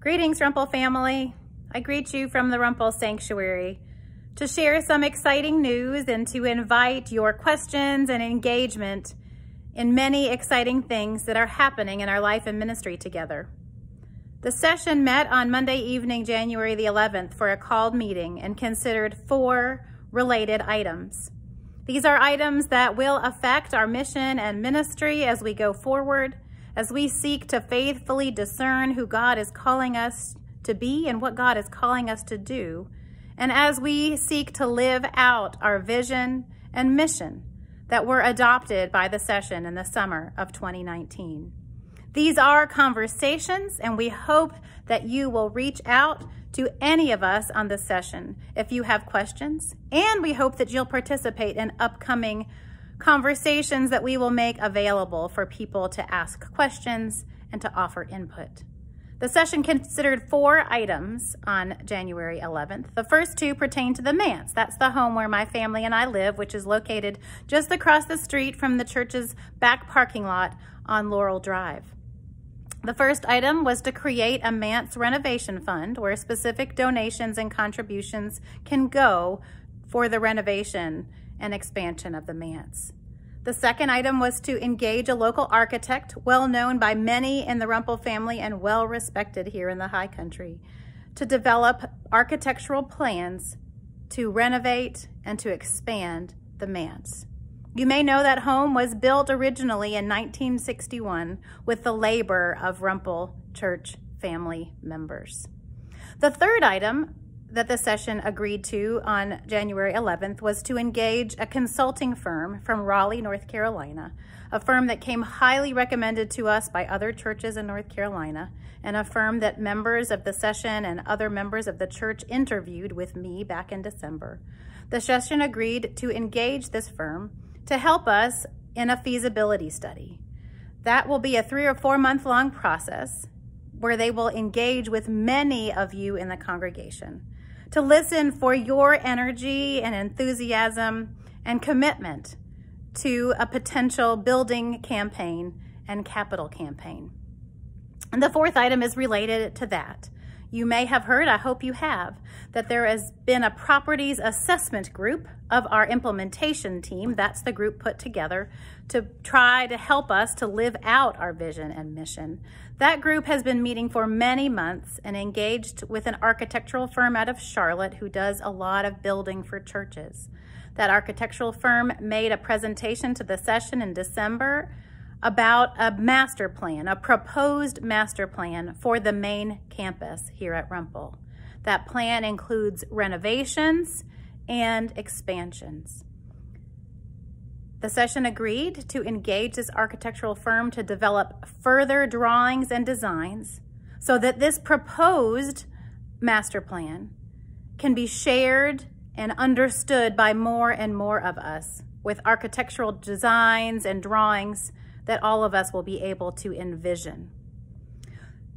Greetings, Rumple family. I greet you from the Rumple Sanctuary to share some exciting news and to invite your questions and engagement in many exciting things that are happening in our life and ministry together. The session met on Monday evening, January the 11th, for a called meeting and considered four related items. These are items that will affect our mission and ministry as we go forward as we seek to faithfully discern who God is calling us to be and what God is calling us to do, and as we seek to live out our vision and mission that were adopted by the session in the summer of 2019. These are conversations, and we hope that you will reach out to any of us on the session if you have questions, and we hope that you'll participate in upcoming conversations that we will make available for people to ask questions and to offer input. The session considered four items on January 11th. The first two pertain to the manse. That's the home where my family and I live, which is located just across the street from the church's back parking lot on Laurel Drive. The first item was to create a manse renovation fund where specific donations and contributions can go for the renovation and expansion of the manse. The second item was to engage a local architect, well known by many in the Rumple family and well respected here in the high country, to develop architectural plans to renovate and to expand the manse. You may know that home was built originally in 1961 with the labor of Rumple Church family members. The third item that the session agreed to on January 11th was to engage a consulting firm from Raleigh, North Carolina, a firm that came highly recommended to us by other churches in North Carolina, and a firm that members of the session and other members of the church interviewed with me back in December. The session agreed to engage this firm to help us in a feasibility study. That will be a three or four month long process where they will engage with many of you in the congregation to listen for your energy and enthusiasm and commitment to a potential building campaign and capital campaign. And the fourth item is related to that. You may have heard, I hope you have, that there has been a properties assessment group of our implementation team. That's the group put together to try to help us to live out our vision and mission. That group has been meeting for many months and engaged with an architectural firm out of Charlotte who does a lot of building for churches. That architectural firm made a presentation to the session in December about a master plan, a proposed master plan for the main campus here at Rumple. That plan includes renovations and expansions. The session agreed to engage this architectural firm to develop further drawings and designs so that this proposed master plan can be shared and understood by more and more of us with architectural designs and drawings that all of us will be able to envision.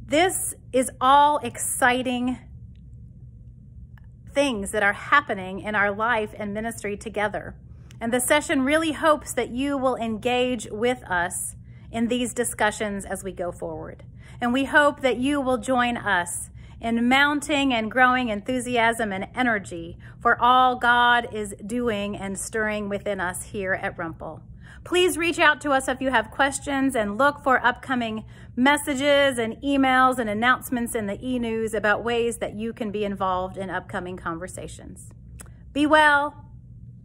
This is all exciting things that are happening in our life and ministry together. And the session really hopes that you will engage with us in these discussions as we go forward. And we hope that you will join us in mounting and growing enthusiasm and energy for all God is doing and stirring within us here at Rumple. Please reach out to us if you have questions and look for upcoming messages and emails and announcements in the e-news about ways that you can be involved in upcoming conversations. Be well.